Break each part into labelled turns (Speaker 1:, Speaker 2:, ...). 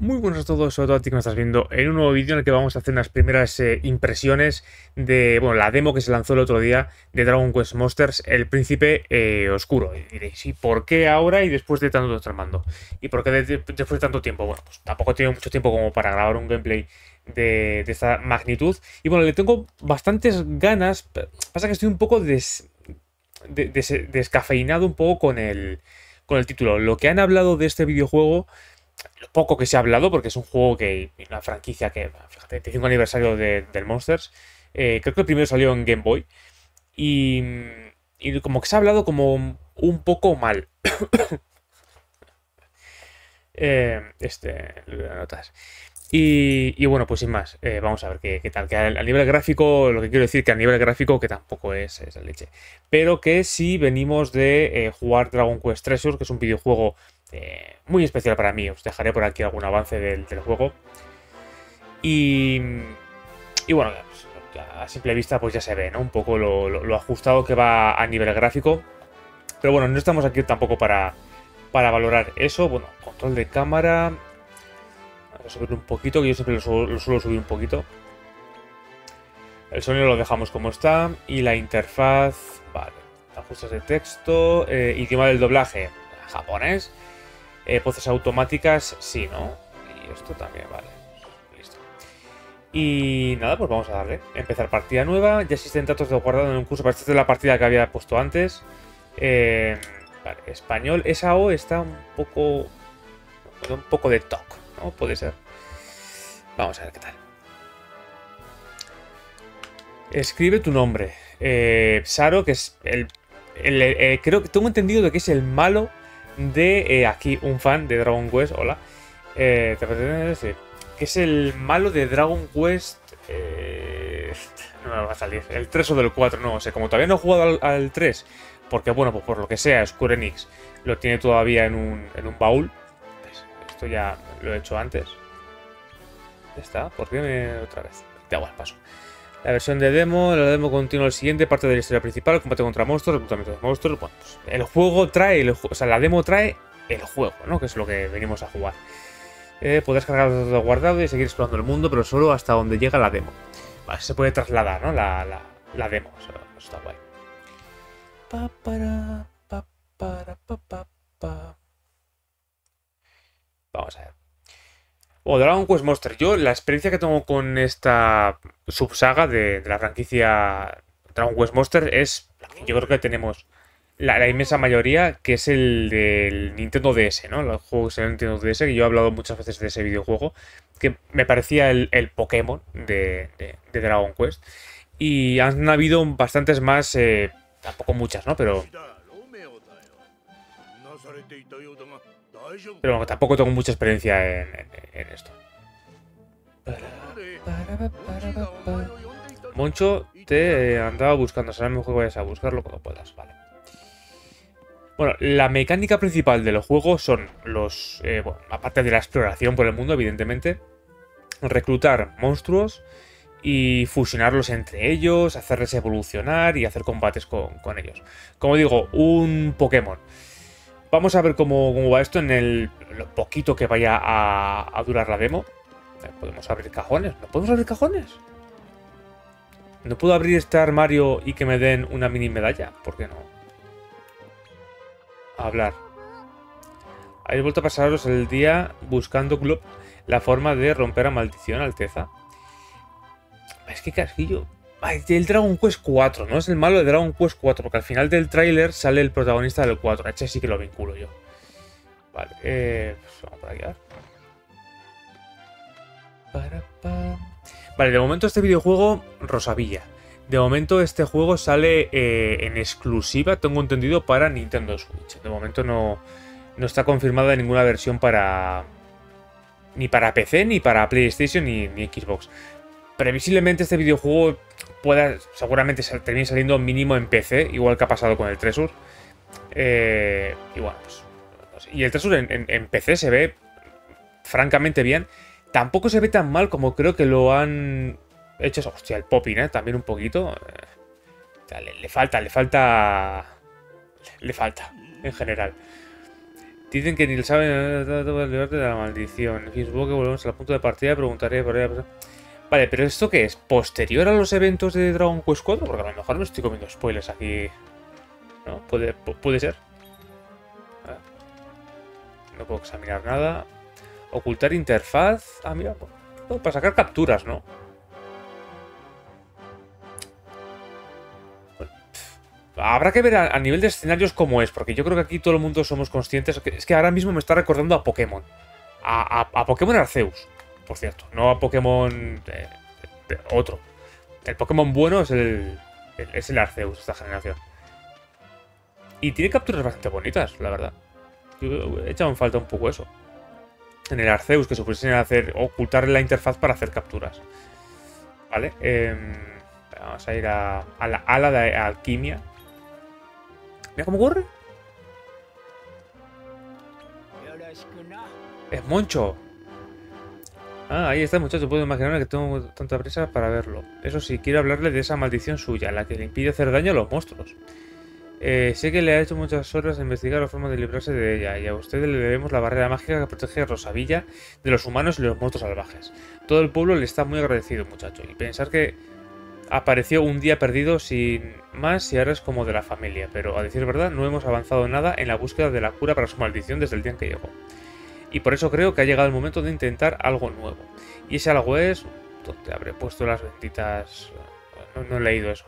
Speaker 1: Muy buenos a todos, sobre todo a ti que me estás viendo, en un nuevo vídeo en el que vamos a hacer unas primeras eh, impresiones de, bueno, la demo que se lanzó el otro día de Dragon Quest Monsters, el príncipe eh, oscuro. Y diréis, ¿y por qué ahora y después de tanto tramando? ¿Y por qué después de tanto tiempo? Bueno, pues tampoco he tenido mucho tiempo como para grabar un gameplay de, esta magnitud. Y bueno, le tengo bastantes ganas, pasa que estoy un poco descafeinado un poco con el, con el título. Lo que han hablado de este videojuego lo poco que se ha hablado, porque es un juego que, una franquicia que, fíjate, 25 aniversario de, del Monsters, eh, creo que el primero salió en Game Boy, y, y como que se ha hablado como un poco mal. eh, este, notas. Y, bueno, pues sin más, eh, vamos a ver qué, tal. Que a, nivel gráfico, lo que quiero decir que a nivel gráfico, que tampoco es, esa leche. Pero que si venimos de eh, jugar Dragon Quest Treasure, que es un videojuego eh, muy especial para mí. Os dejaré por aquí algún avance del, juego. Y, y bueno, pues, a simple vista pues ya se ve, ¿no? Un poco lo, ajustado que va a nivel gráfico. Pero bueno, no estamos aquí tampoco para, para valorar eso. Bueno, control de cámara, subir un poquito, que yo siempre lo, suelo subir un poquito. El sonido lo dejamos como está. Y la interfaz, vale. Ajustes de texto, eh, idioma del doblaje, japonés. Eh, voces automáticas, sí, ¿no? Y esto también, vale. Listo. Y nada, pues vamos a darle. Empezar partida nueva. Ya existen datos de guardado en un curso. Esta es la partida que había puesto antes. Eh, vale, español. Esa O está un poco... Un poco de toque. ¿No? Puede ser. Vamos a ver qué tal. Escribe tu nombre. Eh, Saro, que es el... Eh, creo que tengo entendido de que es el malo de... Eh, aquí, un fan de Dragon Quest. Hola. Eh, que es el malo de Dragon Quest... no me va a salir. El 3 o del 4, no sé. Como todavía no he jugado al, 3, porque bueno, pues por lo que sea, Square Enix lo tiene todavía en un, en un baúl. Esto ya lo he hecho antes. Ya está. ¿Por qué me... otra vez? Da igual, paso. La versión de demo, la demo continua el siguiente, parte de la historia principal, combate contra monstruos, reclutamiento de monstruos. Bueno, pues el juego trae, el, o sea, la demo trae el juego, ¿no? Que es lo que venimos a jugar. Eh, podrás cargar datos guardado y seguir explorando el mundo, pero solo hasta donde llega la demo. Vale, se puede trasladar, ¿no? La, la, la demo, eso, está guay. Pa, para, pa, para, pa, pa, pa. Vamos a ver. O Dragon Quest Monster. Yo la experiencia que tengo con esta subsaga de, la franquicia Dragon Quest Monster es yo creo que tenemos la, inmensa mayoría, que es el del Nintendo DS, ¿no? Los juegos del Nintendo DS, que yo he hablado muchas veces de ese videojuego, que me parecía el, Pokémon de, Dragon Quest. Y han habido bastantes más, eh, tampoco muchas, ¿no? Pero pero tampoco tengo mucha experiencia en, esto. Moncho, te andaba buscando. Será mejor que vayas a buscarlo cuando puedas. Vale. Bueno, la mecánica principal del juego son los... Eh, bueno, aparte de la exploración por el mundo, evidentemente. Reclutar monstruos y fusionarlos entre ellos, hacerles evolucionar y hacer combates con ellos. Como digo, un Pokémon. Vamos a ver cómo, va esto en el lo poquito que vaya a, durar la demo. Eh, ¿Podemos abrir cajones? ¿No podemos abrir cajones? ¿No puedo abrir este armario y que me den una mini medalla? ¿Por qué no? hablar. Habéis vuelto a pasaros el día buscando la forma de romper a maldición, Alteza. Es que casquillo el Dragon Quest 4, ¿no? Es el malo de Dragon Quest 4, porque al final del tráiler sale el protagonista del 4. H sí que lo vinculo yo. Vale, eh, pues vamos por aquí. Vale, de momento este videojuego, Rosavilla. De momento este juego sale eh, en exclusiva, tengo entendido, para Nintendo Switch. De momento no, no está confirmada ninguna versión para... Ni para PC, ni para PlayStation, ni Xbox. Previsiblemente este videojuego pueda, seguramente termine saliendo mínimo en PC, igual que ha pasado con el Tresur. Eh, y bueno, pues, Y el Tresur en, PC se ve francamente bien. Tampoco se ve tan mal como creo que lo han hecho. Hostia, el popping, ¿eh? También un poquito. Eh, le, falta, le falta. Le falta, en general. Dicen que ni el saben librarte de la maldición. En fin, volvemos al punto de partida preguntaré por ella. Vale, pero ¿esto qué es? ¿Posterior a los eventos de Dragon Quest 4? Porque a lo mejor me estoy comiendo spoilers aquí. ¿No? Puede, puede ser. No puedo examinar nada. Ocultar interfaz. Ah, mira, pues, para sacar capturas, ¿no? Habrá que ver a, nivel de escenarios cómo es, porque yo creo que aquí todo el mundo somos conscientes. es que ahora mismo me está recordando a Pokémon. A, Pokémon Arceus, por cierto. No a Pokémon eh, otro. El Pokémon bueno es el, es el Arceus, esta generación. Y tiene capturas bastante bonitas, la verdad. he echado en falta un poco eso. En el Arceus, que se hacer, ocultar la interfaz para hacer capturas. Vale. Em, vamos a ir a, a la ala de alquimia. Mira cómo corre. Es Moncho. Ah, ahí está, muchacho. Puedo imaginarme que tengo tanta prisa para verlo. Eso sí, quiero hablarle de esa maldición suya, la que le impide hacer daño a los monstruos. Eh, sé que le ha hecho muchas horas a investigar la forma de librarse de ella, y a usted le debemos la barrera mágica que protege a Rosavilla de los humanos y los monstruos salvajes. Todo el pueblo le está muy agradecido, muchacho, y pensar que apareció un día perdido sin más y ahora es como de la familia, pero a decir verdad no hemos avanzado nada en la búsqueda de la cura para su maldición desde el día en que llegó. Y por eso creo que ha llegado el momento de intentar algo nuevo. Y ese algo es... ¿Dónde habré puesto las benditas...? No, he leído eso.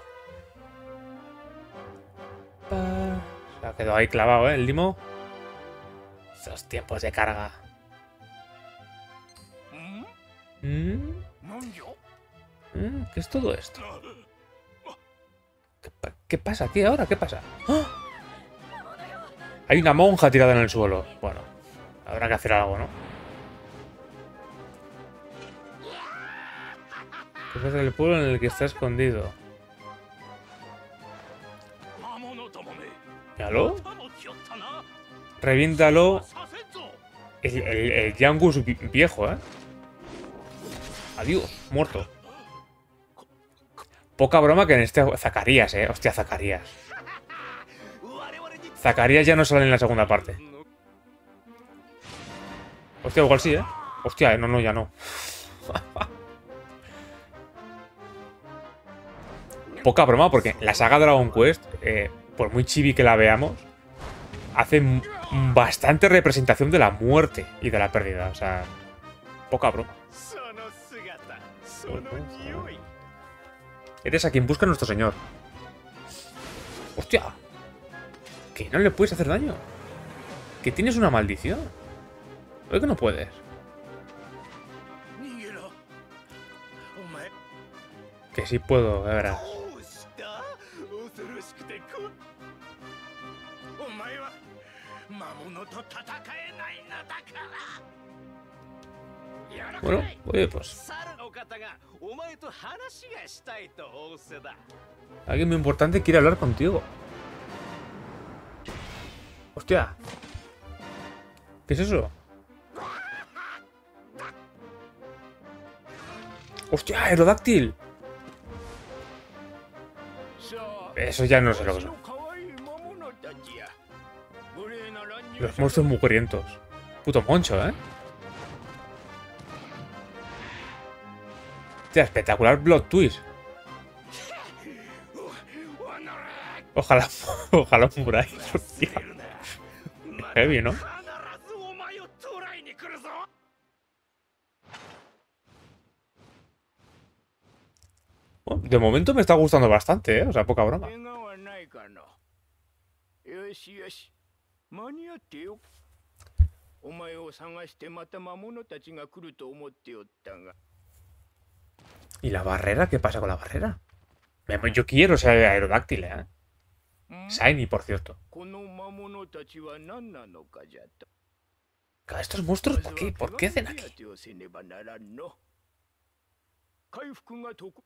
Speaker 1: Se ha quedado ahí clavado, ¿eh? El limo. Esos tiempos de carga. ¿Mm? ¿Mm? ¿Qué es todo esto? ¿Qué, pasa? ¿Qué ahora? ¿Qué pasa? ¡Ah! Hay una monja tirada en el suelo. Bueno, habrá que hacer algo, ¿no? ¿Qué es el pueblo en el que está escondido? ¿Míralo? Reviéntalo. El, el, el Yangus viejo, ¿eh? Adiós, muerto. Poca broma que en este... Zacarías, eh. Hostia, Zacarías. Zacarías ya no sale en la segunda parte. Hostia, igual sí, ¿eh? Hostia, no, no, ya no. Poca broma, porque la saga Dragon Quest, eh, por muy chibi que la veamos, hace bastante representación de la muerte y de la pérdida. O sea, poca broma. Eres a quien busca nuestro señor. ¡Hostia! Que no le puedes hacer daño. Que tienes una maldición. ¿Por que no puedes? Que sí puedo, de verás. Bueno, oye, pues Alguien muy importante quiere hablar contigo. Hostia. ¿Qué es eso? ¡Hostia! ¡Aerodáctil! Eso ya no sé lo que son. Los monstruos mugrientos. Puto moncho, ¿eh? Hostia, espectacular Blood Twist. Ojalá, ojalá muráis, hostia. Heavy, ¿no? De momento me está gustando bastante, ¿eh? O sea, poca broma. ¿Y la barrera? ¿Qué pasa con la barrera? Yo quiero ser aerodáctil, ¿eh? Shiny, por cierto. ¿Estos monstruos por qué? ¿Por qué hacen aquí?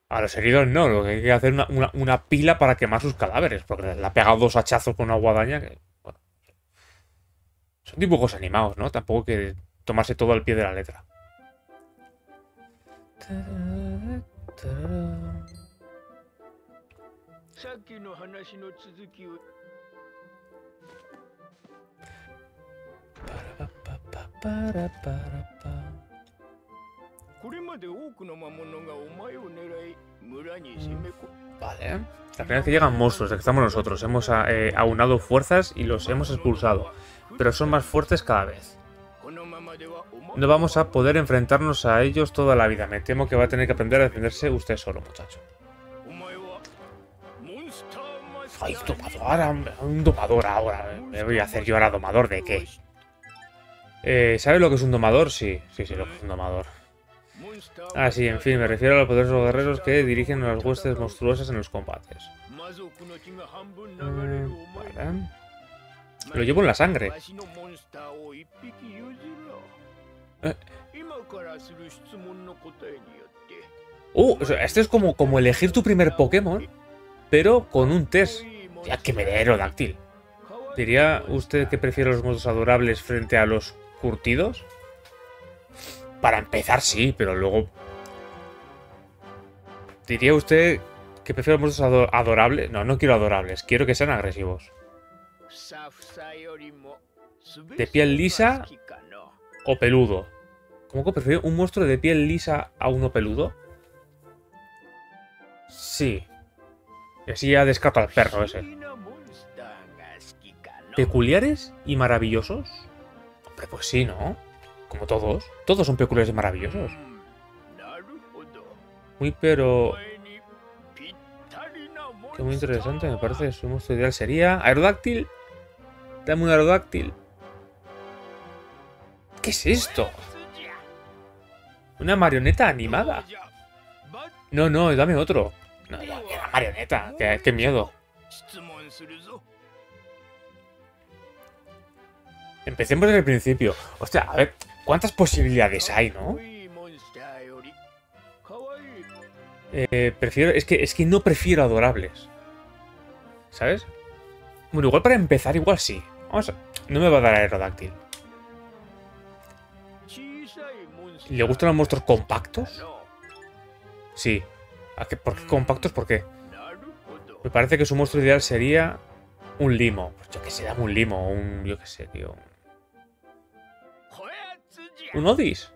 Speaker 1: A los heridos no, lo que hay que hacer es una, pila para quemar sus cadáveres, porque le ha pegado dos hachazos con una guadaña que... Bueno, son dibujos animados, ¿no? Tampoco hay que tomarse todo al pie de la letra. Para, pa, pa, para, para, pa.
Speaker 2: これまで多くの魔物がお前を狙い村に攻め込
Speaker 1: Vale. La primera vez que llegan monstruos, de que estamos nosotros. Hemos eh, aunado fuerzas y los hemos expulsado. Pero son más fuertes cada vez.
Speaker 2: このままではお前
Speaker 1: No vamos a poder enfrentarnos a ellos toda la vida. Me temo que va a tener que aprender a defenderse usted solo, muchacho.
Speaker 2: お前はモンスターマスター
Speaker 1: Ay, domador, ahora, un domador ahora. ¿Me voy a hacer yo ahora domador de qué? Eh, ¿Sabe lo que es un domador? Sí, sí, sí, lo que es un domador. Ah, sí, en fin, me refiero a los poderosos guerreros que dirigen a las huestes monstruosas en los combates. Lo llevo en la sangre. Eh. Uh, este es como, como elegir tu primer Pokémon, pero con un test. Ya que me de aerodáctil. ¿Diría usted que prefiere los modos adorables frente a los curtidos? Para empezar, sí, pero luego. ¿Diría usted que prefiere los monstruos ado- adorables? No, no quiero adorables, quiero que sean agresivos.
Speaker 2: de piel lisa
Speaker 1: O peludo. ¿Cómo que prefiero un monstruo de piel lisa a uno peludo? Sí. Y así ya descarto al perro ese. ¿Peculiares y maravillosos? Hombre, pues sí, ¿no? Como todos. Todos son peculiares y maravillosos. Muy, pero... Que muy interesante, me parece. Su monstruo ideal sería... Aerodáctil. Dame un aerodáctil. ¿Qué es esto? ¿Una marioneta animada? No, no, dame otro. No, ya, la marioneta. Qué, qué miedo. Empecemos desde el principio. Hostia, a ver, ¿cuántas posibilidades hay, no? Eh, prefiero. Es que, es que no prefiero adorables. ¿Sabes? Bueno, igual para empezar, igual sí. Vamos a. No me va a dar aerodáctil. ¿Le gustan los monstruos compactos? Sí. ¿A qué- ¿Por qué compactos? ¿Por qué? Me parece que su monstruo ideal sería un limo. Pues yo que sé, un limo. Un. Yo qué sé, tío. Un Odis.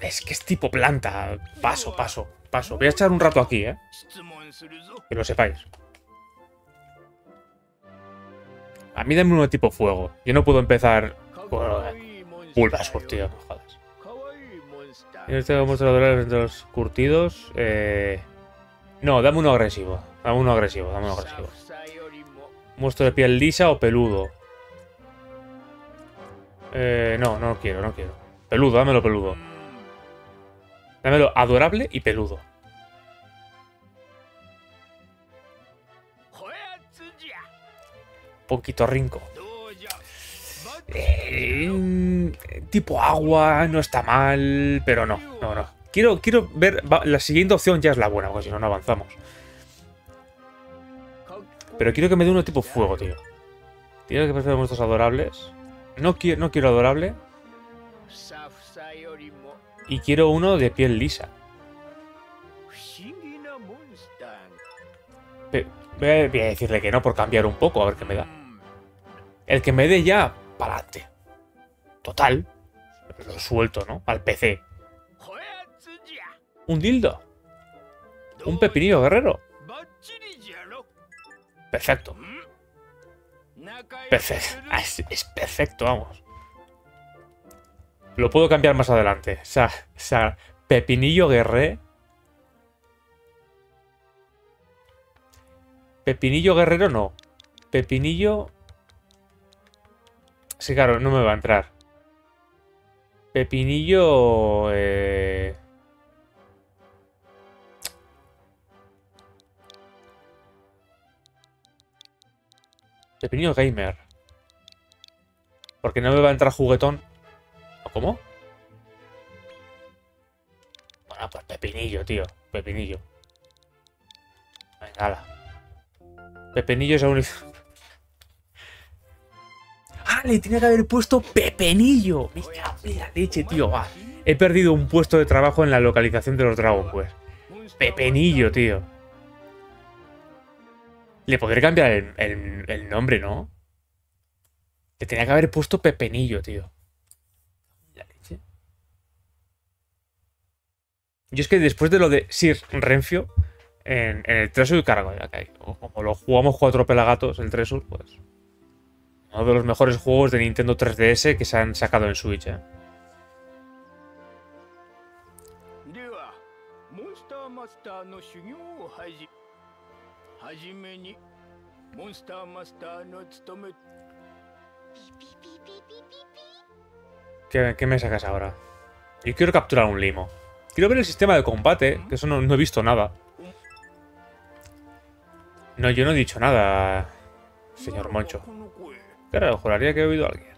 Speaker 1: Es que es tipo planta. Paso, paso, paso. Voy a echar un rato aquí, ¿eh? Que lo sepáis. A mí dame uno de tipo fuego. Yo no puedo empezar con Bulbasaur, tío. Jodas. Y este adorable entre los curtidos. Eh... No, dame uno agresivo. Dame uno agresivo, dame uno agresivo. Monstruo de piel lisa o peludo. Eh, no, no quiero, no quiero. Peludo, dámelo peludo. Dámelo adorable y peludo. Poquito rinco. Eh, tipo agua, no está mal, pero no, no, no. Quiero, quiero ver, la siguiente opción ya es la buena, porque si no, no avanzamos. Pero quiero que me dé uno tipo fuego, tío. Tío, que prefiero monstruos adorables. No quiero, no quiero adorable. Y quiero uno de piel lisa. Pe- Voy a, decirle que no por cambiar un poco, a ver qué me da. El que me dé ya, para adelante. Total. Lo suelto, ¿no? Al PC. Un dildo. Un pepinillo guerrero. Perfecto. Perfecto. Ah, Es, perfecto, vamos. Lo puedo cambiar más adelante. O sea, o sea pepinillo guerrero. Pepinillo guerrero no. Pepinillo... Sí, claro, no me va a entrar. Pepinillo... Eh... Pepinillo gamer. Porque no me va a entrar juguetón. ¿O cómo? Bueno, pues pepinillo, tío. Pepinillo. Venga, ala. Pepinillo es un... ¡Ah! Le tenía que haber puesto Pepenillo. Me leche, tío. Va. He perdido un puesto de trabajo en la localización de los Dragon Quest. Pepenillo, tío. Le podría cambiar el, el- nombre, ¿no? Le tenía que haber puesto Pepenillo, tío. Yo es que después de lo de Sir Renfio, en, en el Tresur cargo, hay- como lo jugamos cuatro pelagatos, el Tresur, pues. Uno de los mejores juegos de Nintendo 3DS que se han sacado en Switch, ¿eh? ¿Qué, me sacas ahora? Yo quiero capturar un limo. Quiero ver el sistema de combate, que eso no, he visto nada. No, yo no he dicho nada, señor Moncho. Claro, juraría que he oído a alguien.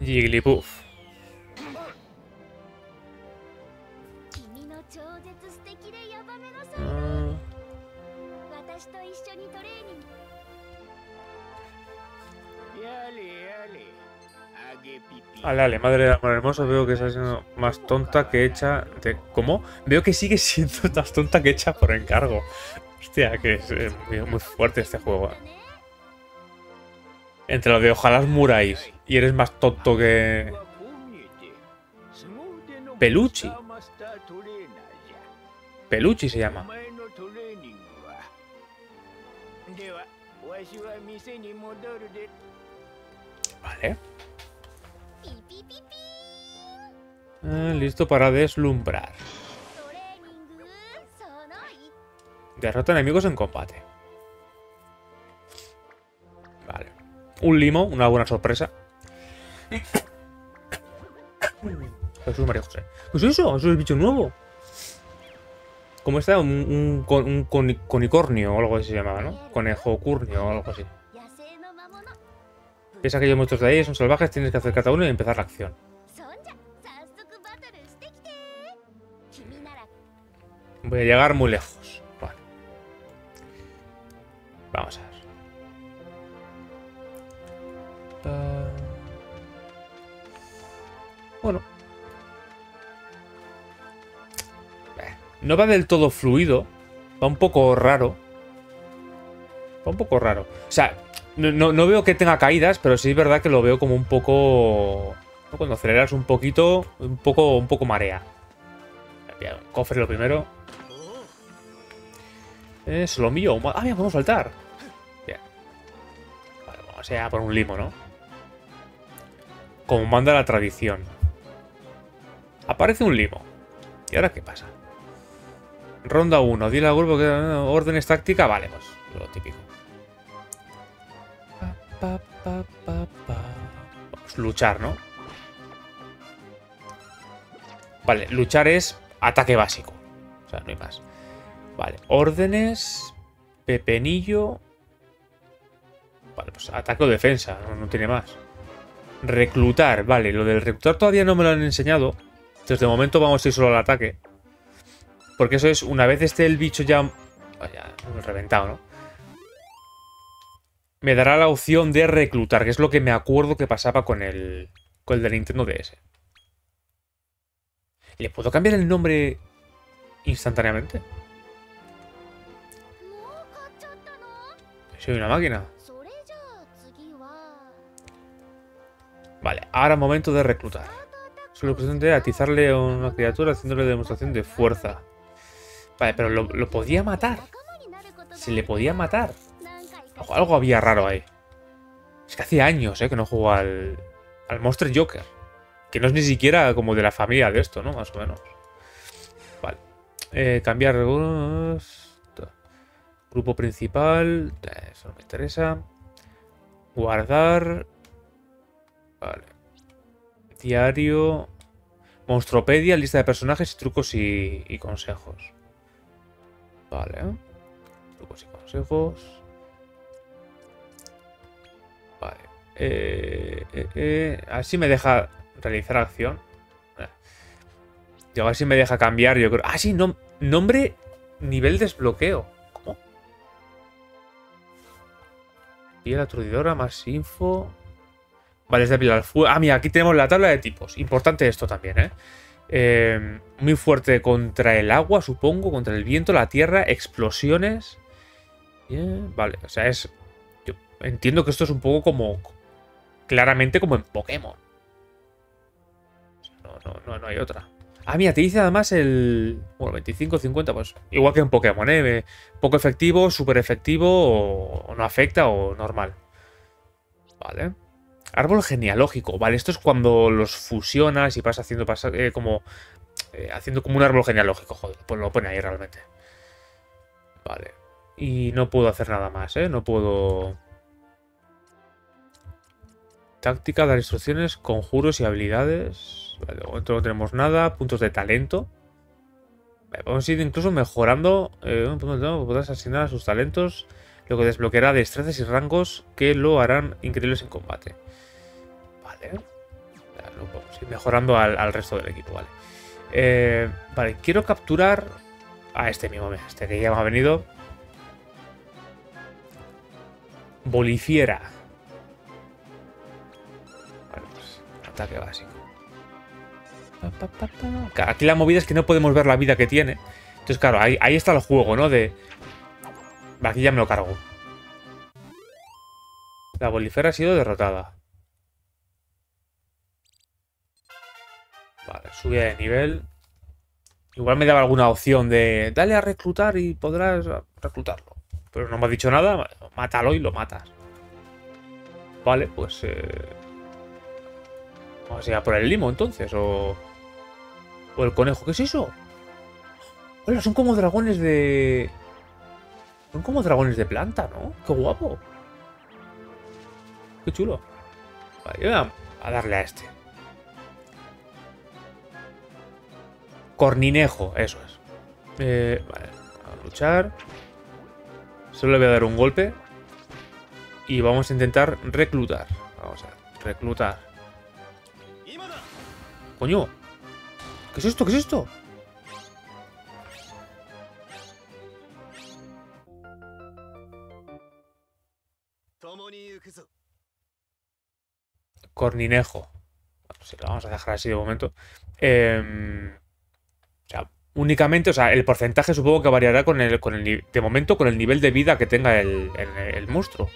Speaker 1: Jigglypuff. Alale, madre de amor hermoso, veo que está siendo más tonta que hecha ¿Cómo? Veo que sigue siendo más tonta que hecha por encargo. Hostia, que es eh, muy fuerte este juego. Eh. Entre lo de ojalá muráis y eres más tonto que...
Speaker 2: Peluchi.
Speaker 1: Peluchi se llama. Vale. Ah, listo para deslumbrar. Derrota enemigos en combate. Vale. Un limo, una buena sorpresa. Jesús María José. ¿Qué es eso? ¿Eso es el bicho nuevo? ¿Cómo está? Un, un, conicornio o algo así se llamaba, ¿no? Conejo curnio o algo así. Piensa que los monstruos de ahí son salvajes, tienes que acercarte a uno y empezar la acción. Voy a llegar muy lejos. Vale. Vamos a ver. Pa- Bueno. Eh, No va del todo fluido. Va un poco raro. Va un poco raro. O sea, no, no- veo que tenga caídas, pero sí es verdad que lo veo como un poco... Cuando aceleras un poquito, un poco, un poco marea. Cofre lo primero. Eh, solomillo. huma- Ah, mira, podemos saltar. Bien. Vale, vamos a por un limo, ¿no? Como manda la tradición. Aparece un limo. ¿Y ahora qué pasa? Ronda 1. Dile al grupo que eh, órdenes táctica. Vale, pues lo típico. Vamos, luchar, ¿no? Vale, luchar es ataque básico. O sea, no hay más. Vale, órdenes. Pepenillo. Vale, pues ataque o defensa, no, tiene más. Reclutar, vale, lo del reclutar todavía no me lo han enseñado. Entonces de momento vamos a ir solo al ataque. Porque eso es, una vez esté el bicho ya... Vaya, reventado, ¿no? Me dará la opción de reclutar, que es lo que me acuerdo que pasaba con el... Con el de Nintendo DS. ¿Le puedo cambiar el nombre instantáneamente? Soy una máquina. Vale, ahora momento de reclutar. Solo cuestión de atizarle a una criatura haciéndole demostración de fuerza. Vale, pero lo, podía matar. Se le podía matar. Algo, había raro ahí. Es que hacía años eh, que no juego al, al Monster Joker. Que no es ni siquiera como de la familia de esto, ¿no? Más o menos. Vale. Eh, cambiar. Grupo principal. Eso no me interesa. Guardar. Vale. Diario. Monstropedia, lista de personajes, trucos y, consejos. Vale. Trucos y consejos. Vale. Eh, eh, Así me deja realizar acción. Digo, a ver si me deja cambiar, yo creo. Ah, sí, nom- nombre, nivel desbloqueo. ¿Cómo? Piel aturdidora, más info. Vale, es de pilar. Ah, mira, aquí tenemos la tabla de tipos. Importante esto también, ¿eh? Eh, muy fuerte contra el agua, supongo, contra el viento, la tierra, explosiones. Bien, vale, o sea, es... Yo entiendo que esto es un poco como... Claramente como en Pokémon. No, no, no, hay otra. Ah, mira, te dice además el... Bueno, 25, 50, pues igual que en Pokémon, ¿eh? Poco efectivo, súper efectivo, o, o no afecta, o normal. Vale. Árbol genealógico. Vale, esto es cuando los fusionas y vas haciendo pasar, eh, como... eh, haciendo como un árbol genealógico, joder. Pues lo pone ahí realmente. Vale. Y no puedo hacer nada más, ¿eh? No puedo... Táctica, dar instrucciones, conjuros y habilidades. Vale, momento no tenemos nada. Puntos de talento. Vale, Podemos ir incluso mejorando. Eh, podrás asignar a sus talentos. Lo que desbloqueará destrezas y rangos que lo harán increíbles en combate. Vale. Lo podemos ir mejorando al, al resto del equipo, vale. Eh, vale, quiero capturar a este mismo, este que ya me ha venido. Bolifiera. Vale, pues ataque básico. Aquí la movida es que no podemos ver la vida que tiene. Entonces, claro, ahí, está el juego, ¿no? De. Aquí ya me lo cargo. La bolifera ha sido derrotada. Vale, subida de nivel. Igual me daba alguna opción de dale a reclutar y podrás reclutarlo. Pero no me ha dicho nada. Mátalo y lo matas. Vale, pues... Eh... Vamos a ir a por el limo entonces. O... O el conejo. ¿Qué es eso? Hola, son como dragones de... Son como dragones de planta, ¿no? Qué guapo. Qué chulo. Vale, voy a- darle a este. Corninejo, eso es. Eh, vale, a luchar. Solo le voy a dar un golpe. Y vamos a intentar reclutar. Vamos a reclutar. Coño. ¿Qué es esto? ¿Qué es esto? Corninejo. Bueno, si lo vamos a dejar así de momento. Em, o sea, únicamente, o sea, el porcentaje supongo que variará con el, con el de momento con el nivel de vida que tenga el- el monstruo.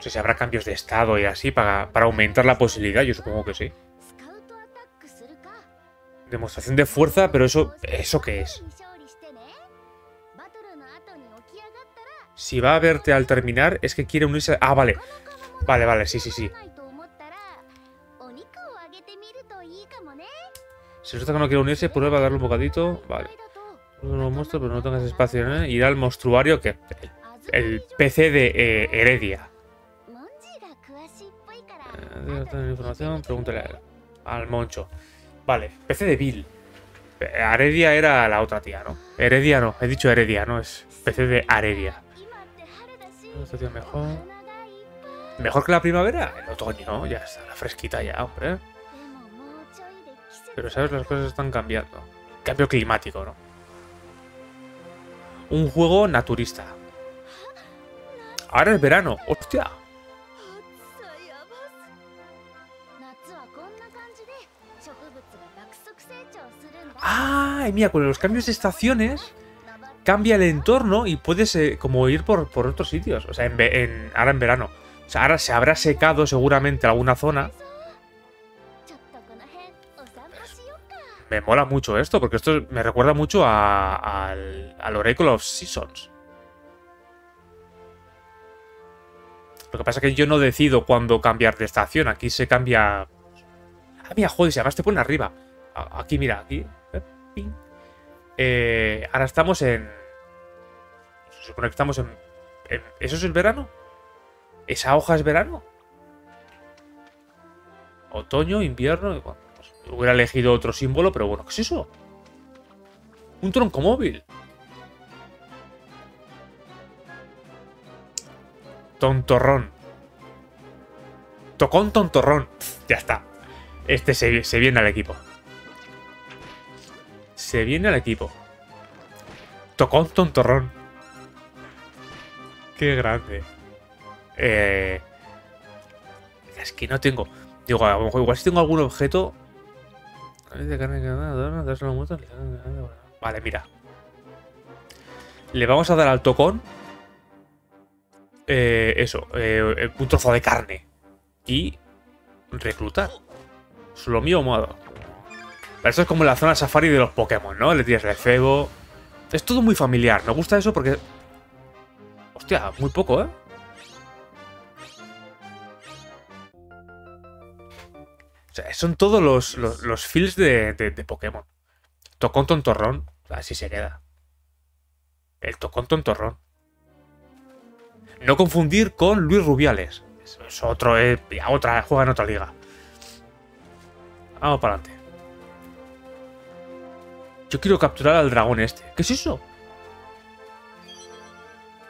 Speaker 1: No sé si habrá cambios de estado y así para, para aumentar la posibilidad, yo supongo que sí. Demostración de fuerza, pero eso... ¿Eso qué es? Si va a verte al terminar, es que quiere unirse... Ah, vale. Vale, vale, sí, sí, sí. Si resulta que no quiere unirse, prueba a darle un bocadito. Vale. No lo muestro, pero no tengas espacio, ¿eh? Irá al monstruario que... El, PC de eh, Heredia pregúntale al, moncho. Vale, PC de Bill. Heredia era la otra tía, ¿no? Heredia no, he dicho Heredia, ¿no? Es PC de Heredia.
Speaker 3: Este
Speaker 1: mejor. Mejor que la primavera, el otoño, ya está, la fresquita ya, hombre. Pero sabes, las cosas están cambiando. Cambio climático, ¿no? Un juego naturista. Ahora es verano, hostia.
Speaker 3: ¡Ah!
Speaker 1: Y mira, con los cambios de estaciones cambia el entorno y puedes eh, como ir por, por, otros sitios. O sea, ahora en verano. O sea, ahora se habrá secado seguramente alguna zona. me mola mucho esto, porque esto me recuerda mucho a, a, al, al, Oracle of Seasons. Lo que pasa es que yo no decido cuándo cambiar de estación. Aquí se cambia... Ah, mira, joder, si además te pone arriba. Aquí, mira, aquí eh, ahora estamos en. Se supone que estamos en, ¿Eso es el verano? ¿Esa hoja es verano? Otoño, invierno. hubiera elegido otro símbolo, pero bueno, ¿qué es eso? Un tronco móvil. Tontorrón. Tocón tontorrón. Ya está. Este se viene al equipo. Se viene al equipo. Tocón tontorrón. Qué grande. Eh, es que no tengo. Digo, a lo mejor igual si tengo algún objeto. Vale, mira. Le vamos a dar al tocón. eh, eso, eh, un trozo de carne. Y reclutar. Es lo mío modo. Pero esto es como la zona safari de los Pokémon, ¿no? Le tiras el. Es todo muy familiar. Me gusta eso porque. Hostia, muy poco, ¿eh? O sea, son todos los, los, los feels de, de, de Pokémon. Tocón tontorrón. Así se queda. El tocón tontorrón. No confundir con Luis Rubiales. Es, es otro, eh, otra, juega en otra liga. Vamos para adelante. Yo quiero capturar al dragón este. ¿Qué es eso?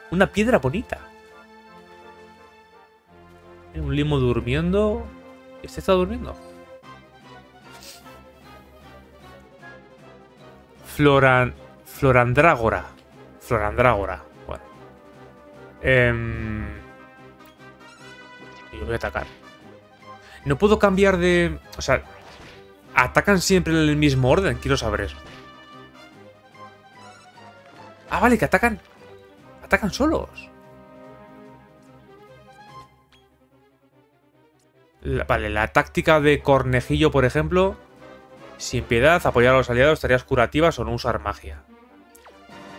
Speaker 1: Una piedra bonita. Un limo durmiendo. ¿Este está durmiendo? Floran... Florandrágora. Florandrágora. Bueno. Y yo voy a atacar. No puedo cambiar de... O sea, atacan siempre en el mismo orden. Quiero saber eso. Ah, vale, que atacan. Atacan solos. Vale, la táctica de Cornejillo, por ejemplo. Sin piedad, apoyar a los aliados, tareas curativas o no usar magia.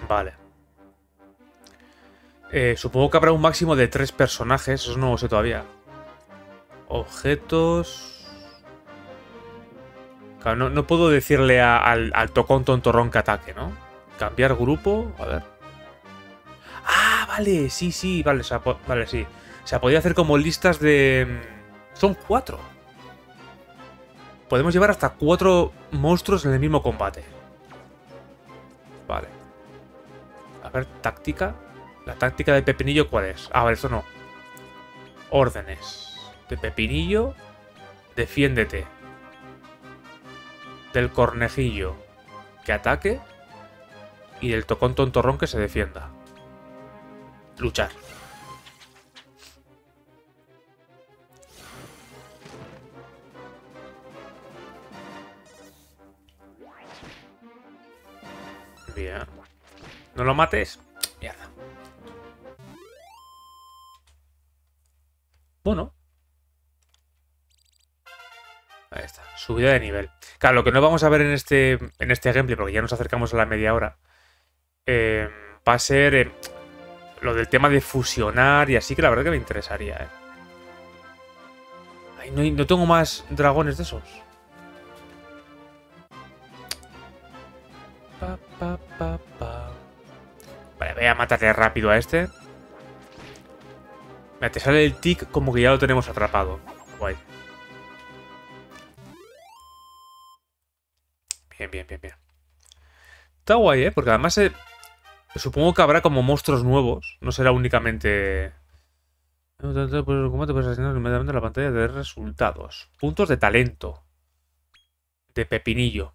Speaker 1: Vale. Eh, supongo que habrá un máximo de tres personajes. Eso no lo sé todavía. Objetos. Claro, no, no puedo decirle al, al tocón tontorrón que ataque, ¿no? Cambiar grupo. A ver. Ah, vale, sí, sí, vale, vale, sí. O sea, podía hacer como listas de. mm, Son cuatro. Podemos llevar hasta cuatro monstruos en el mismo combate. Vale. A ver, táctica. La táctica de Pepinillo, ¿cuál es? Ah, vale, esto no. Órdenes. De Pepinillo. Defiéndete. Del cornejillo. Que ataque. Y del tocón tontorrón que se defienda. Luchar. Bien. ¿No lo mates? Mierda. Bueno. Ahí está. Subida de nivel. Claro, lo que no vamos a ver en este, en este gameplay, porque ya nos acercamos a la media hora, eh, va a ser eh, lo del tema de fusionar y así, que la verdad que me interesaría. Eh. Ay, no, tengo más dragones de esos. Pa. Vale, voy a matarle rápido a este. Mira, te sale el tic como que ya lo tenemos atrapado. Guay. Bien, bien, bien, bien. Está guay, ¿eh? Porque además eh, supongo que habrá como monstruos nuevos. No será únicamente... ¿Cómo te puedes asignar inmediatamente la pantalla de resultados? Puntos de talento. De pepinillo.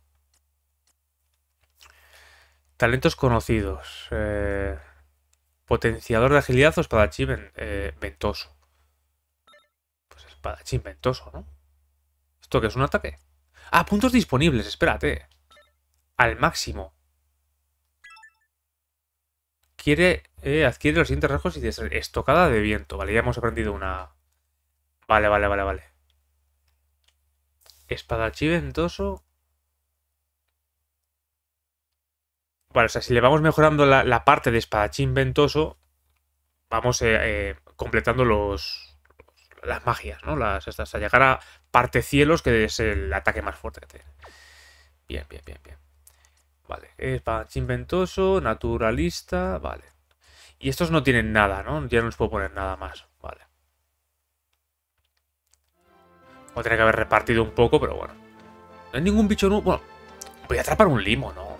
Speaker 1: Talentos conocidos. eh, potenciador de agilidad o espadachín ven- eh, ventoso. Pues espadachín ventoso, ¿no? ¿Esto qué es un ataque? Ah, puntos disponibles, espérate. Al máximo. Quiere, eh, adquiere los siguientes rasgos y des- estocada de viento. Vale, ya hemos aprendido una. Vale, vale, vale, vale. Espadachín ventoso. Vale, o sea, si le vamos mejorando la, parte de espadachín ventoso, vamos eh, eh, completando los las magias, ¿no? Las estas, a llegar a parte cielos, que es el ataque más fuerte que tiene. Bien, bien, bien, bien. Vale, espadachín ventoso, naturalista, vale. Y estos no tienen nada, ¿no? Ya no les puedo poner nada más, vale. Voy tener que haber repartido un poco, pero bueno. No hay ningún bicho nuevo. Bueno, voy a atrapar un limo, ¿no?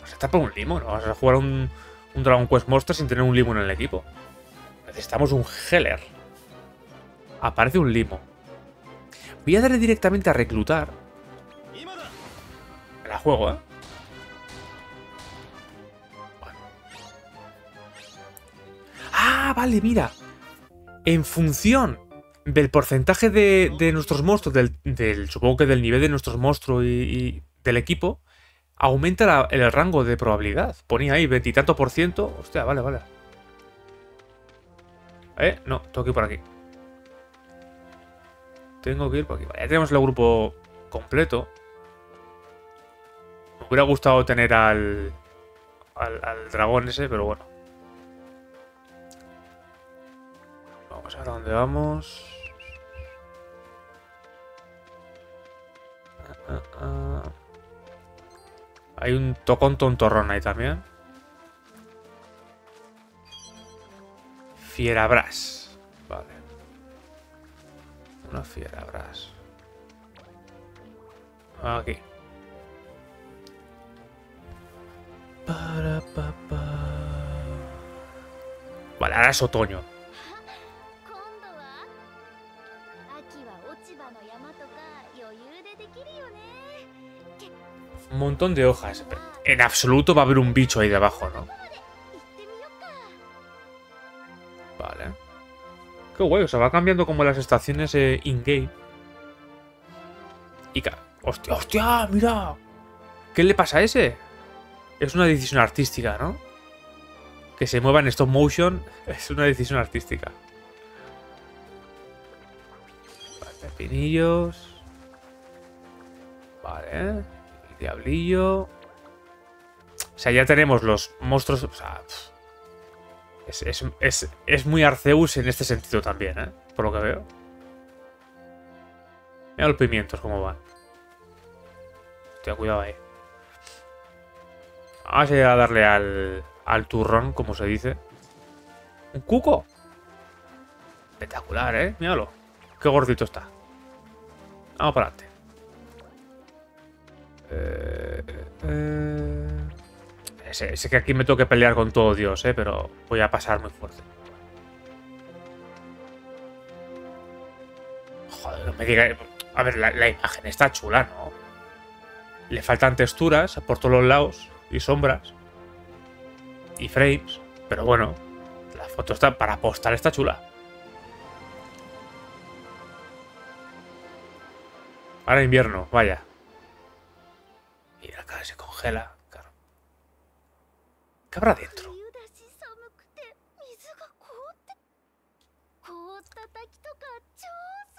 Speaker 1: Vas a atrapar un limo, ¿no? Vas a jugar un, un Dragon Quest Monster sin tener un limo en el equipo. Necesitamos un Heller. Aparece un limo. Voy a darle directamente a reclutar. Juego, ¿eh? Ah, vale, mira. En función del porcentaje de, nuestros monstruos, del, supongo que del nivel de nuestros monstruos y, del equipo, aumenta el rango de probabilidad. Ponía ahí veintitantos por ciento. Hostia, vale, vale. Eh, no, tengo que ir por aquí. Tengo que ir por aquí. Ya tenemos el grupo completo. Me hubiera gustado tener al, al, dragón ese, pero bueno. Vamos a ver dónde vamos. Hay un tocón tontorrón ahí también. Fierabras. Vale. Una fierabras. Aquí. Para, pa. Vale, ahora es otoño. Un montón de hojas. En absoluto va a haber un bicho ahí debajo, ¿no? Vale. Qué guay, o sea, va cambiando como las estaciones eh, in-game. Y... ¡Hostia, hostia! ¡Mira! ¿Qué le pasa a ese? Es una decisión artística, ¿no? Que se mueva en stop motion es una decisión artística. Vale, pepinillos. Vale. Diablillo. O sea, ya tenemos los monstruos. O sea. Es, es- es- es muy Arceus en este sentido también, ¿eh? Por lo que veo. Mira los pimientos cómo van. Hostia, cuidado ahí. Vamos a darle al, al turrón, como se dice. ¡Un cuco! Espectacular, ¿eh? Míralo. Qué gordito está. Vamos para adelante. Eh, eh, sé, sé que aquí me tengo que pelear con todo Dios, ¿eh? Pero voy a pasar muy fuerte. Joder, no me diga... A ver, la, la imagen está chula, ¿no? Le faltan texturas por todos los lados y sombras y frames, pero bueno, la foto está para postar está chula. Ahora invierno, vaya. Mira, acá se congela. Claro. ¿Qué habrá dentro?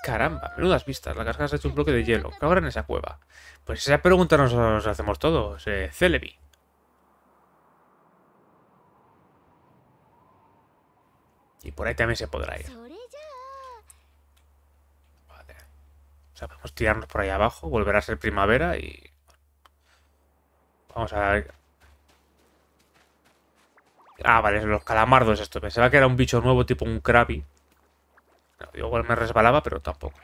Speaker 1: Caramba, menudas vistas. La carga se ha hecho un bloque de hielo. ¿Qué habrá en esa cueva? Pues eh, esa pregunta nos, nos hacemos todos. Eh, Celebi. Y por ahí también se podrá ir. Vale. O sea, podemos tirarnos por ahí abajo, volverá a ser primavera y... Vamos a ver... Ah, vale, los calamardos esto. Pensaba que era un bicho nuevo, tipo un Krabby. No, yo igual me resbalaba, pero tampoco.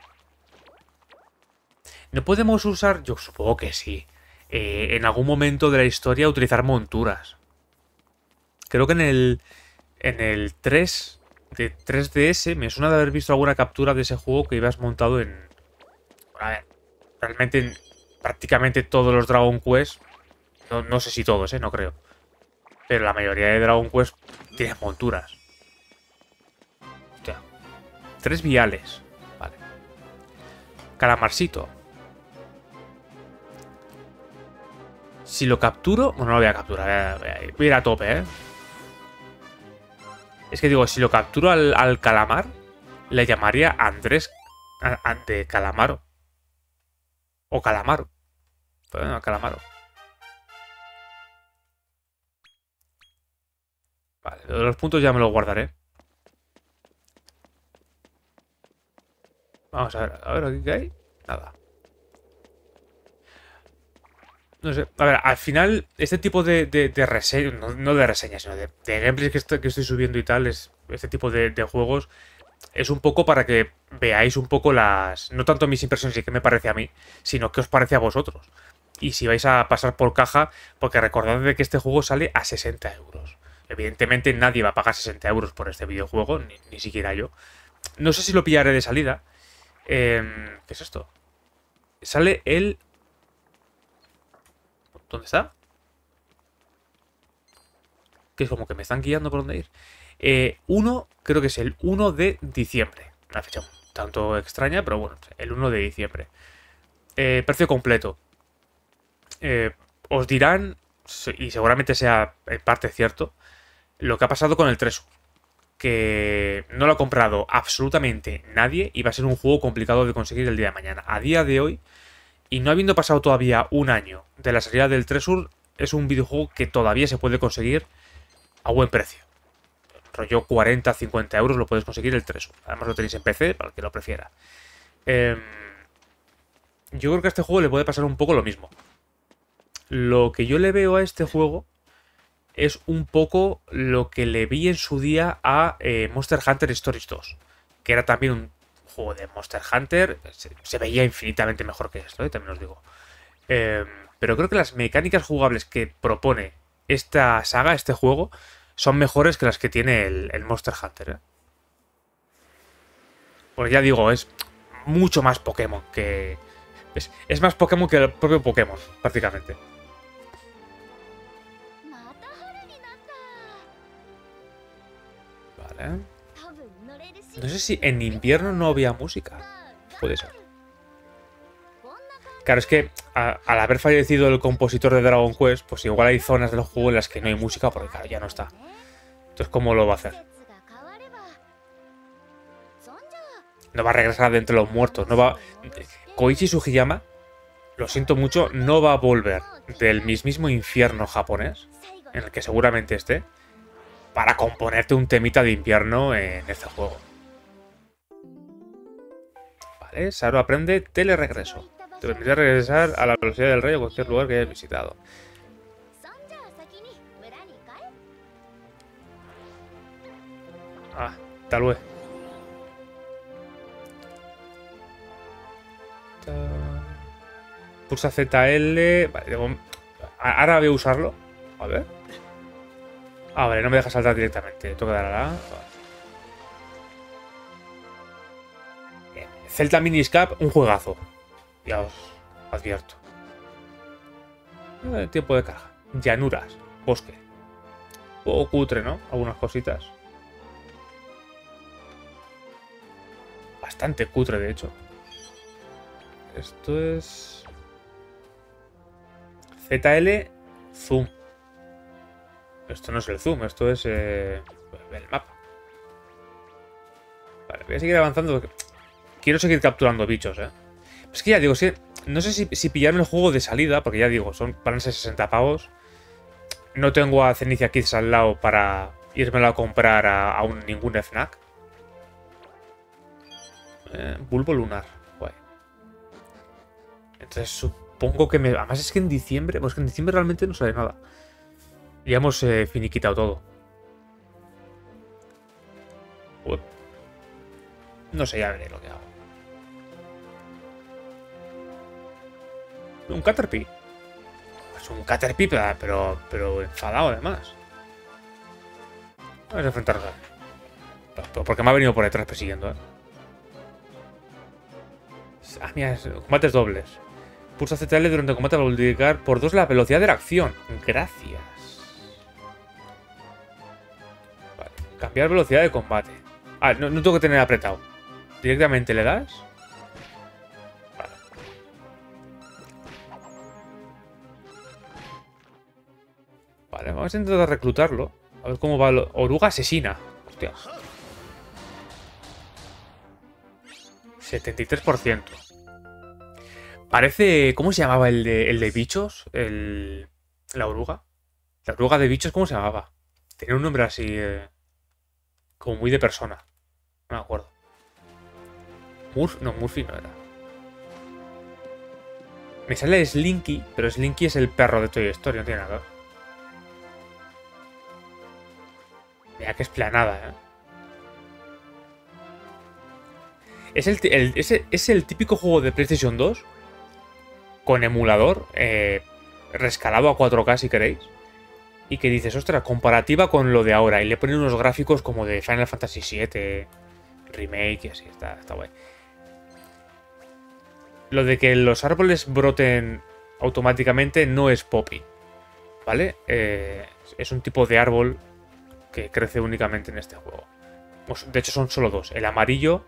Speaker 1: ¿No podemos usar...? Yo supongo que sí. Eh, en algún momento de la historia utilizar monturas. Creo que en el... En el 3 de 3DS me suena de haber visto alguna captura de ese juego que ibas montado en... A ver, realmente en prácticamente todos los Dragon Quest, no, no sé si todos, eh, no creo. Pero la mayoría de Dragon Quest tienen monturas. Tres viales. Vale. Calamarcito. Si lo capturo... Bueno, no lo voy a capturar. Ir- voy a ir a tope, ¿eh? Es que digo, si lo capturo al, al calamar, le llamaría Andrés a- a- de Calamaro. O Calamaro. Pero no, Calamaro. Vale, los puntos ya me lo guardaré. Vamos a ver, a ver, ¿aquí qué hay? Nada. No sé, a ver, al final, este tipo de, de, reseñas, no, de reseñas, sino de, gameplays que estoy, que estoy subiendo y tal, es, este tipo de, de juegos es un poco para que veáis un poco las. No tanto mis impresiones y qué me parece a mí, sino qué os parece a vosotros. Y si vais a pasar por caja, porque recordad de que este juego sale a 60 euros. Evidentemente nadie va a pagar 60 euros por este videojuego, ni, ni siquiera yo. No sé si lo pillaré de salida. Em, ¿Qué es esto? Sale el... ¿Dónde está? Que es como que me están guiando por dónde ir. Eh, uno, creo que es el 1 de diciembre. Una fecha tanto extraña, pero bueno, el 1 de diciembre. Eh, precio completo. Eh, os dirán, y seguramente sea en parte cierto, lo que ha pasado con el 3 que no lo ha comprado absolutamente nadie y va a ser un juego complicado de conseguir el día de mañana. A día de hoy, y no habiendo pasado todavía un año de la salida del Tresur, es un videojuego que todavía se puede conseguir a buen precio. Rollo 40, 50 euros lo puedes conseguir el Tresur. Además lo tenéis en PC, para el que lo prefiera. Em, yo creo que a este juego le puede pasar un poco lo mismo. Lo que yo le veo a este juego es un poco lo que le vi en su día a eh, Monster Hunter Stories 2, que era también un juego de Monster Hunter, se, veía infinitamente mejor que esto, eh, también os digo. Em, pero creo que las mecánicas jugables que propone esta saga, este juego, son mejores que las que tiene el, Monster Hunter. ¿eh? Porque ya digo, es mucho más Pokémon que... es más Pokémon que el propio Pokémon, prácticamente. ¿eh? No sé si en invierno no había música. Puede ser. Claro, es que al haber fallecido el compositor de Dragon Quest, pues igual hay zonas del juego en las que no hay música porque claro, ya no está. Entonces, ¿cómo lo va a hacer? No va a regresar de entre los muertos. No va... Koichi Sugiyama, lo siento mucho, no va a volver del mismísimo infierno japonés, en el que seguramente esté, para componerte un temita de invierno en este juego. Vale, Saru aprende teleregreso. Te permite regresar a la velocidad del rey a cualquier lugar que hayas visitado. Ah, tal vez. Pulsa ZL. Vale, ahora voy a usarlo. A ver. Ah, vale, no me deja saltar directamente. Tengo que dar a la Celta Miniscap, un juegazo. Ya os advierto. Eh, tiempo de caja. Llanuras. Bosque. O cutre, ¿no? Algunas cositas. Bastante cutre, de hecho. Esto es... ZL Zoom. Esto no es el zoom, esto es eh, el mapa. Vale, voy a seguir avanzando. Quiero seguir capturando bichos, ¿eh? Es que ya digo, no sé si, si pillarme el juego de salida, porque ya digo, son, van a ser 60 pavos. No tengo a Cenicia Kids al lado para irme a comprar a, un, ningún FNAC. Eh, bulbo lunar. Guay. Entonces supongo que me... Además es que en diciembre... Pues que en diciembre realmente no sale nada. Ya hemos eh, finiquitado todo. No sé, ya veré lo que hago. Un Caterpie. Es un Caterpie, pero, pero enfadado además. Vamos a enfrentarnos a Porque me ha venido por detrás persiguiendo, ¿eh? Ah, mira, combates dobles. Pulsa CTL durante el combate para multiplicar por dos la velocidad de la acción. Gracias. Cambiar velocidad de combate. Ah, no, tengo que tener apretado. ¿Directamente le das? Vale. Vale, vamos a intentar reclutarlo. A ver cómo va. Oruga asesina. Hostia. 73%. Parece... ¿Cómo se llamaba el de, el de bichos? El, la oruga. La oruga de bichos, ¿cómo se llamaba? Tenía un nombre así... Eh... Como muy de persona. No me acuerdo. Murph, no, Murphy no era. Me sale Slinky, pero Slinky es el perro de Toy Story, no tiene nada. Mira que esplanada, ¿eh? Es el, es, el, típico juego de PlayStation 2 con emulador, eh, rescalado a 4K si queréis, y que dices, ostras, comparativa con lo de ahora. Y le ponen unos gráficos como de Final Fantasy VII, remake y así, está, está guay. Lo de que los árboles broten automáticamente no es Poppy, ¿vale? Eh, es un tipo de árbol que crece únicamente en este juego. Pues, de hecho son solo dos, el amarillo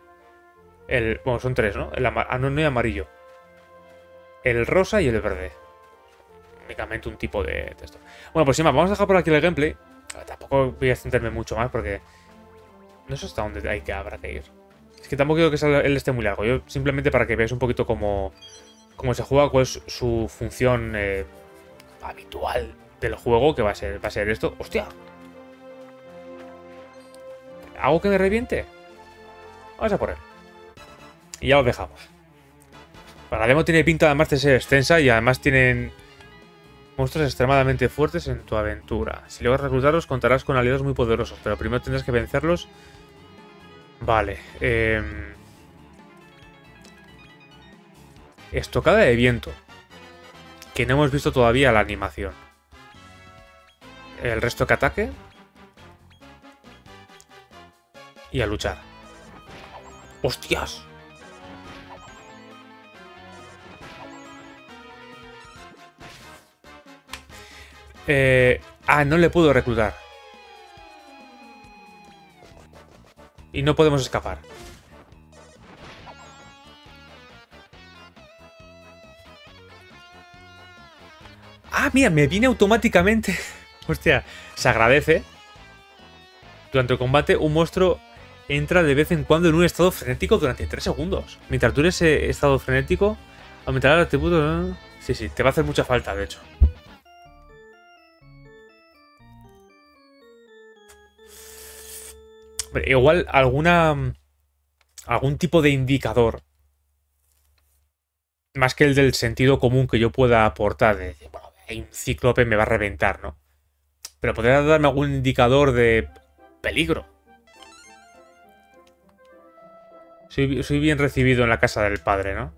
Speaker 1: El, bueno, son tres, ¿no? El ah, no, no hay amarillo. El rosa y el verde. Únicamente un tipo de texto. Bueno, pues sin más, vamos a dejar por aquí el gameplay. Ah, Tampoco voy a extenderme mucho más porque no sé hasta dónde hay que habrá que ir. Es que tampoco quiero que el esté muy largo. Yo simplemente para que veáis un poquito cómo, cómo se juega, cuál es su función eh, habitual del juego, que va a ser, va a ser esto. ¡Hostia! ¿Hago que me reviente? Vamos a por él. Y ya lo dejamos. La demo tiene pinta además de ser extensa y además tienen monstruos extremadamente fuertes en tu aventura. Si logras reclutarlos contarás con aliados muy poderosos, pero primero tendrás que vencerlos. Vale. Eh... Estocada de viento. Que no hemos visto todavía la animación. El resto que ataque. Y a luchar. ¡Hostias! Eh, ah, no le puedo reclutar. Y no podemos escapar. Ah, mira, me viene automáticamente. Hostia, se agradece. Durante el combate, un monstruo entra de vez en cuando en un estado frenético durante 3 segundos. Mientras dure ese estado frenético, aumentará el atributo. Sí, sí, te va a hacer mucha falta, de hecho. Igual alguna. algún tipo de indicador. Más que el del sentido común que yo pueda aportar. De bueno, un me va a reventar, ¿no? Pero podría darme algún indicador de peligro. Soy, soy bien recibido en la casa del padre, ¿no?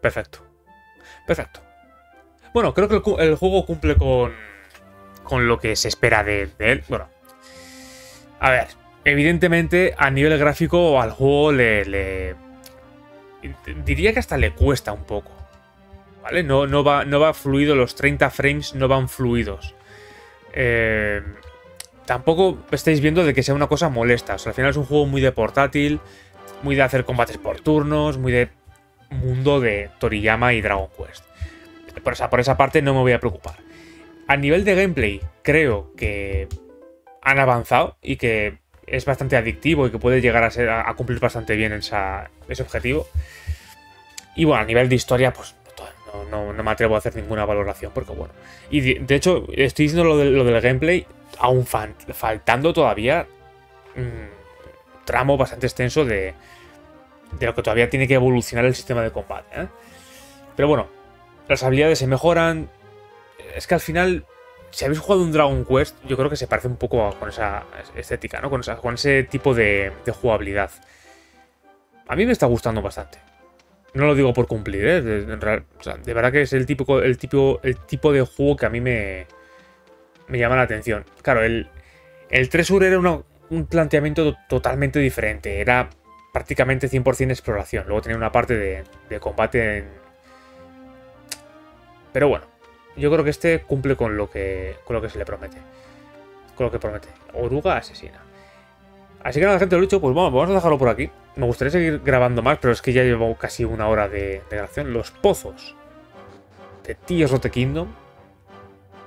Speaker 1: Perfecto. Perfecto. Bueno, creo que el, juego cumple con, con lo que se espera de, él. Bueno, a ver, evidentemente a nivel gráfico al juego le, le- diría que hasta le cuesta un poco. ¿Vale? No, no, va, no va fluido, los 30 frames no van fluidos. Eh, tampoco estáis viendo de que sea una cosa molesta. O sea, al final es un juego muy de portátil, muy de hacer combates por turnos, muy de mundo de Toriyama y Dragon Quest. Por esa, por esa parte no me voy a preocupar. A nivel de gameplay, creo que han avanzado y que es bastante adictivo y que puede llegar a, ser, a, cumplir bastante bien esa- ese objetivo. Y bueno, a nivel de historia, pues no, no- no me atrevo a hacer ninguna valoración porque bueno. Y de, hecho, estoy diciendo lo, de- lo del gameplay, aún faltando todavía un tramo bastante extenso de, de lo que todavía tiene que evolucionar el sistema de combate. ¿eh? Pero bueno, las habilidades se mejoran. Es que al final, si habéis jugado un Dragon Quest, yo creo que se parece un poco a- con esa estética, ¿no? Con, esa- con ese tipo de, de jugabilidad. A mí me está gustando bastante. No lo digo por cumplir, ¿eh? De, verdad que es el tipo, el, tipo, el tipo de juego que a mí me, me llama la atención. Claro, el, el Tresur era una- un planteamiento to- totalmente diferente. Era prácticamente 100% exploración. Luego tenía una parte de, de combate en... Pero bueno, yo creo que este cumple con lo que, con lo que se le promete. Con lo que promete. Oruga asesina. Así que nada, gente, lo dicho, pues vamos, vamos a dejarlo por aquí. Me gustaría seguir grabando más, pero es que ya llevo casi una hora de, grabación. Los pozos de Tears of Kingdom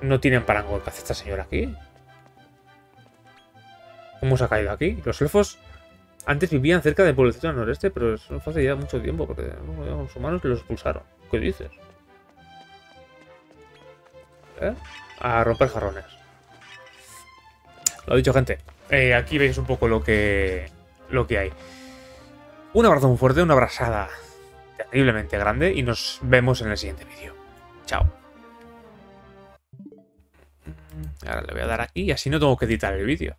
Speaker 1: no tienen parangón. ¿Qué hace esta señora aquí? ¿Cómo se ha caído aquí? Los elfos antes vivían cerca de población al noreste, pero eso fue hace ya mucho tiempo, porque los humanos los expulsaron. ¿Qué dices? ¿Eh? A romper jarrones. Lo dicho, gente. Eh, aquí veis un poco lo que, lo que hay. Un abrazo muy fuerte, una abrazada terriblemente grande y nos vemos en el siguiente vídeo. Chao. Ahora le voy a dar aquí y así no tengo que editar el vídeo.